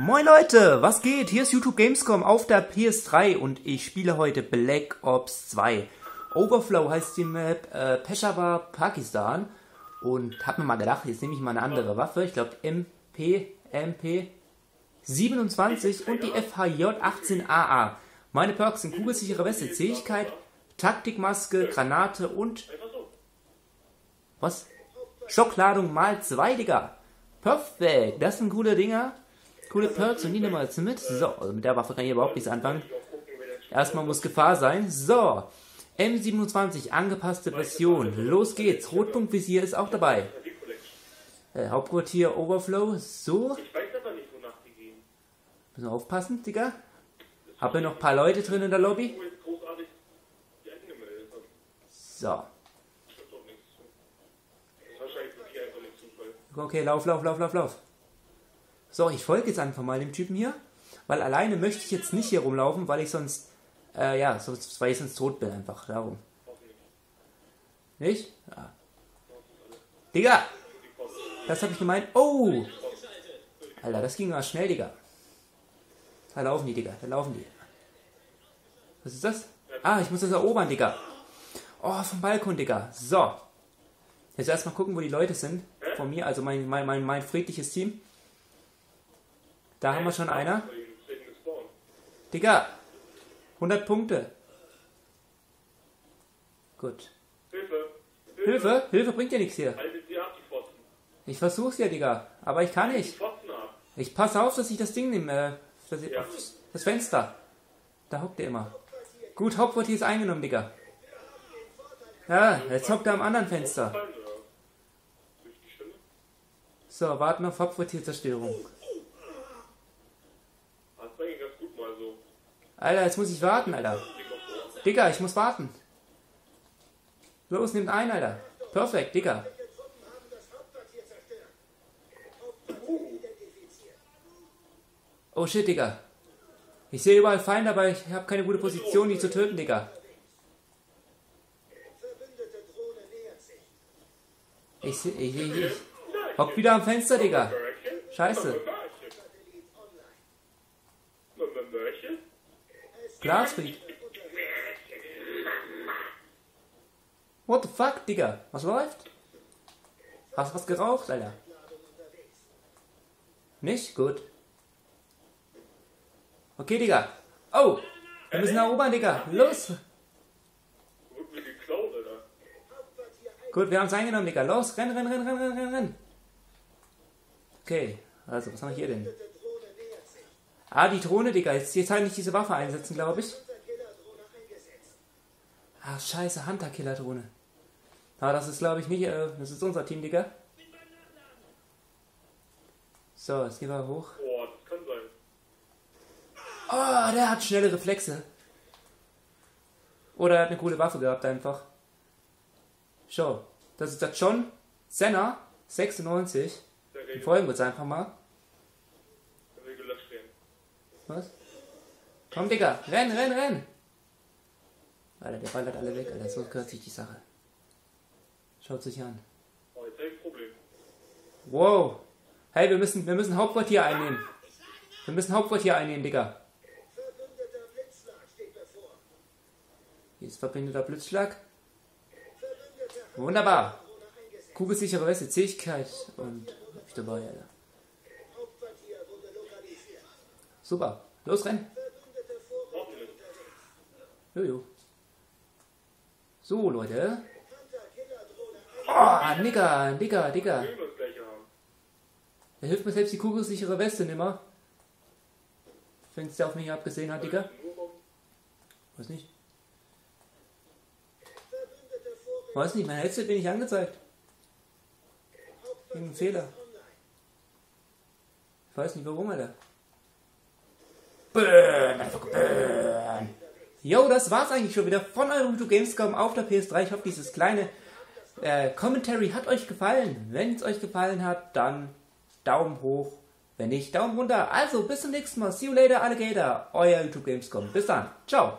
Moin Leute, was geht? Hier ist YouTube Gamescom auf der PS3 und ich spiele heute Black Ops 2. Overflow heißt die Map, äh, Peshawar, Pakistan. Und hab mir mal gedacht, jetzt nehme ich mal eine andere Waffe. Ich glaube MP, MP 27 und die FHJ 18AA. Meine Perks sind kugelsichere Weste, Zähigkeit, Taktikmaske, Granate und... Was? Schockladung mal 2, Digga. Perfekt, das sind coole Dinger. Coole Perks und die nehmen wir jetzt mit. So, also mit der Waffe kann ich überhaupt nichts anfangen. Erstmal muss Gefahr sein. So, M27, angepasste Version. Los geht's. Rotpunktvisier ist auch dabei. Äh, Hauptquartier Overflow. So. Ich weiß aber nicht, wonach die gehen. Müssen wir aufpassen, Digga. Hab ja noch ein paar Leute drin in der Lobby. Wo. So. Okay, lauf, lauf, lauf, lauf, lauf. So, ich folge jetzt einfach mal dem Typen hier. Weil alleine möchte ich jetzt nicht hier rumlaufen, weil ich sonst, äh, ja, sonst, weil ich sonst tot bin einfach. Darum. Nicht? Ja. Digga! Das habe ich gemeint. Oh! Alter, das ging mal schnell, Digga. Da laufen die, Digga. Da laufen die. Was ist das? Ah, ich muss das erobern, Digga. Oh, vom Balkon, Digga. So. Jetzt erstmal gucken, wo die Leute sind. Von mir, also mein, mein, mein, mein friedliches Team. Da haben wir schon einer. Digga. 100 Punkte. Gut. Hilfe! Hilfe? Hilfe bringt ja nichts hier. Ich versuch's ja, Digga. Aber ich kann nicht. Ich passe auf, dass ich das Ding nehme. Äh, das, Ja. das Fenster. Da hockt er immer. Gut, Hauptquartier ist eingenommen, Digga. Ja, jetzt hockt er am anderen Fenster. So, warten auf Hauptquartierzerstörung. Das war eigentlich ganz gut mal so. Alter, jetzt muss ich warten, Alter. Digga, ich muss warten. Los, nimmt ein, Alter. Perfekt, Digga. Oh shit, Digga. Ich sehe überall Feinde, aber ich habe keine gute Position, die zu töten, Digga. Ich seh, ich, ich, ich. Hock wieder am Fenster, Digga. Scheiße. Glasfried. What the fuck, Digga? Was läuft? Hast du was geraucht, Alter? Nicht? Gut. Okay, Digga. Oh! Wir müssen erobern, Digga. Los! Gut, wir haben es eingenommen, Digga. Los, renn, renn, renn, renn, renn, renn. Okay, also, was haben wir hier denn? Ah, die Drohne, Digga. Jetzt, jetzt halt nicht diese Waffe einsetzen, glaube ich. Ah, scheiße, Hunter-Killer-Drohne. Ah, das ist, glaube ich, nicht, äh, das ist unser Team, Digga. So, jetzt gehen wir hoch. Boah, das kann sein. Oh, der hat schnelle Reflexe. Oder er hat eine coole Waffe gehabt, einfach. Schau, das ist das John Senna, 96. Der Wir folgen wir uns einfach mal. Was? Komm, Digga, renn, renn, renn! Alter, der ballert alle weg, Alter, so gehört sich die Sache. Schaut sich an. Wow! Hey, wir müssen, wir müssen Hauptquartier einnehmen. Wir müssen Hauptquartier einnehmen, Digga. Hier ist verbindeter Blitzschlag. Wunderbar. Kugelsichere Weste, Zähigkeit und hab ich dabei, Alter. Super. Los, renn. Jojo. So, Leute. Oh, Digga, Digga, Digga. Haben. Da hilft mir selbst die kugelsichere Weste nimmer. Wenn es der auf mich abgesehen hat, Digga. Weiß nicht. Weiß nicht, mein Headset wird nicht angezeigt. Irgendein Fehler. Ich weiß nicht warum, Alter. Burn! Einfach burn! Jo, das war's eigentlich schon wieder von eurem YouTube Gamescom auf der PS3. Ich hoffe, dieses kleine äh, Commentary hat euch gefallen. Wenn es euch gefallen hat, dann Daumen hoch. Wenn nicht, Daumen runter. Also, bis zum nächsten Mal. See you later, Alligator. Euer YouTube Gamescom. Bis dann. Ciao.